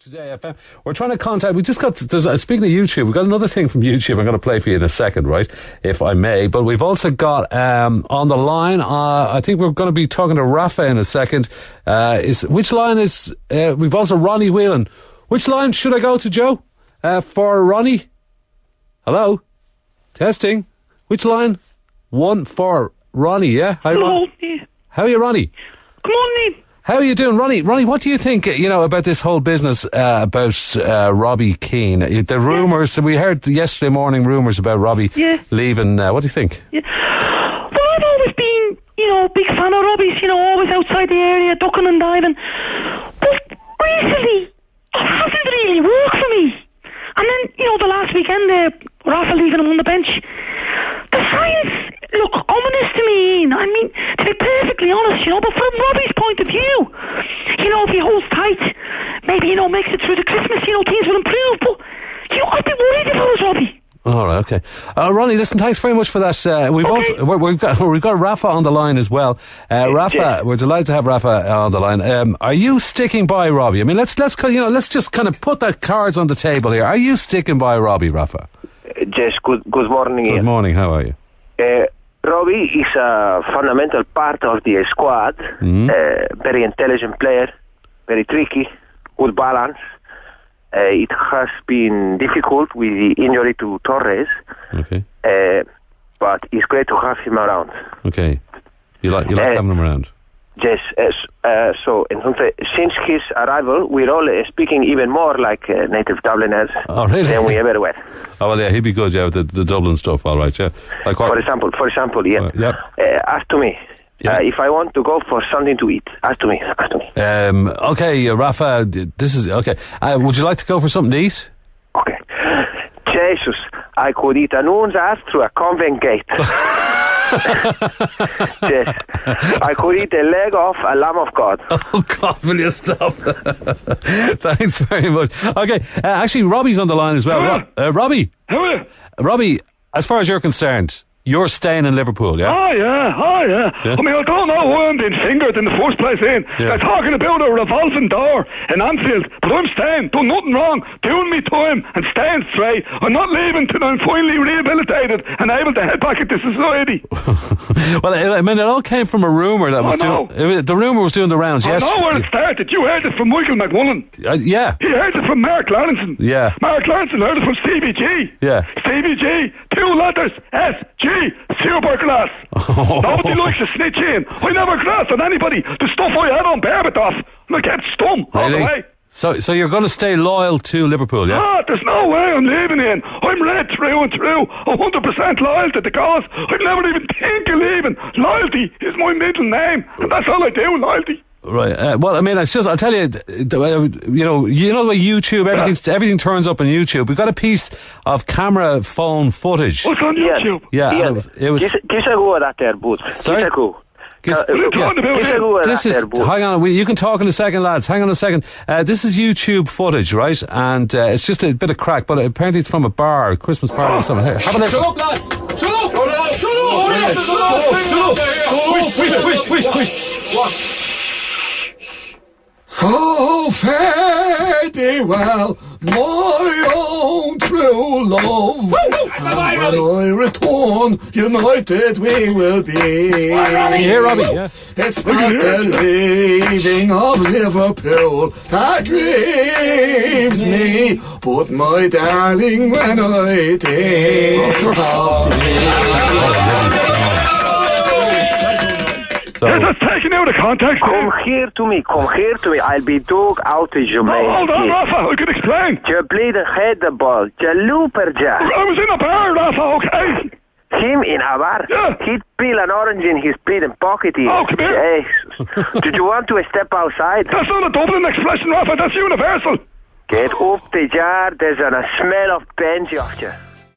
Today FM. We're trying to contact. We just got. There's, speaking of YouTube, we've got another thing from YouTube. I'm going to play for you in a second, right? If I may. But we've also got um, on the line. Uh, I think we're going to be talking to Rafa in a second. Uh, is which line is? Uh, we've also Ronnie Whelan. Which line should I go to, Joe? Uh, for Ronnie. Hello. Testing. Which line? One for Ronnie. Yeah. Hi, Ron-. How are you, Ronnie? Come on in. How are you doing, Ronnie? Ronnie, what do you think? You know about this whole business uh, about uh, Robbie Keane. Uh, The rumours we heard yesterday morning. Rumours about Robbie Yeah. leaving. Uh, what do you think? Yeah. Well, I've always been, you know, a big fan of Robbie's, you know, always outside the area, ducking and diving. But recently, it hasn't really worked for me. And then, you know, the last weekend there, Rafa leaving him on the bench. The signs look ominous to me, I mean, to be honest, you know, but from Robbie's point of view, you know, if he holds tight, maybe, you know, makes it through the Christmas, you know, things will improve. But, you know, I'd be worried if I was Robbie. All right, okay. Uh, Ronnie, listen, thanks very much for that. Uh, we've Okay. also we're, we've got we've got Rafa on the line as well. Uh, Rafa, Yes. we're delighted to have Rafa on the line. Um, are you sticking by Robbie? I mean, let's let's you know let's just kind of put the cards on the table here. Are you sticking by Robbie, Rafa? Yes, good, good morning. Good Ian. morning. How are you? Robbie is a fundamental part of the squad. Mhm. Uh, very intelligent player, very tricky, good balance. Uh, it has been difficult with the injury to Torres, Okay. uh, but it's great to have him around. Okay. You like you like Uh, having him around. Yes. Uh, so entonces, since his arrival, we're all uh, speaking even more like uh, native Dubliners Oh, really? than we ever were. Oh well, yeah, he'd be good. Yeah, with the, the Dublin stuff. All right, yeah. Like what? For example, for example, yeah. Uh, yep. Uh, ask to me. Yeah. Uh, if I want to go for something to eat, ask to me. Ask to me. Um, okay, uh, Rafa, this is okay. Uh, would you like to go for something to eat? Okay. Jesus, I could eat an own's ass through a convent gate. yes. I could eat a leg off a lamb of God. Oh God, will you stop? Thanks very much. Okay, uh, actually, Robbie's on the line as well. Ro- uh, Robbie, How are you? Robbie, as far as you're concerned, you're staying in Liverpool, yeah? Oh, yeah, oh, yeah. Yeah. I mean, I don't know why I'm being fingered in the first place, Ian. Yeah. They're talking about a revolving door in Anfield, but I'm staying, done nothing wrong, doing me time and staying straight. I'm not leaving till I'm finally rehabilitated and able to head back into society. well, I I mean, it all came from a rumour that was doing. it the rumour was doing the rounds. I Yes. know where it started. You heard it from Michael McMullen. Uh, yeah. He heard it from Mark Lawrenson. Yeah. Mark Lawrenson heard it from Stevie G. Yeah. Stevie G, two letters, S, G, super glass. Nobody likes to snitch in. I never glassed on anybody. The stuff I had on Berbatov, I get stum all the way. So, so you're going to stay loyal to Liverpool, yeah? Ah, there's no way I'm leaving in. I'm red through and through. 100% loyal to the cause. I'd never even think of leaving. Loyalty is my middle name. And that's all I do, loyalty. Right. Uh, well, I mean, it's just, I'll tell you, th- th- uh, you know, you know the way YouTube, everything, everything turns up on YouTube. We got a piece of camera phone footage. What's on Ian, YouTube? Yeah, and it was, it was Kiss, kiss a go at that there, boots. Sorry? Kiss a go. Kiss- Uh, What are you talking about kiss here? a go at this that is, there, boots. hang on, we, you can talk in a second, lads. Hang on a second. Uh, this is YouTube footage, right? And uh, it's just a bit of crack, but apparently it's from a bar, a Christmas party or something. Here, have a listen. up, lads! Shut up! Shut up! Shut up! Shut up! Shut up! Shut up! Shut up! Shut up! Shut up! Shut up! Shut up! Shut up! Shut What? So fare thee well, my own true love. And when I return, united we will be. Here, Robbie, yeah. It's not the leaving of Liverpool that grieves me, but my darling, when I think of thee. So, This is taken out of context. Come Ian. here to me, come here to me. I'll be dug out of your Oh, hold on. Rafa. I can explain. Je bleeding head the ball. Je looper ja. I was in a bar, Rafa, okay? Him in a bar. Yeah. He'd peel an orange in his bleeding pocket here. Oh, come here. Jesus. Did you want to step outside? That's not a Dublin expression, Rafa. That's universal. Get up the jar. There's a smell of Benji off you.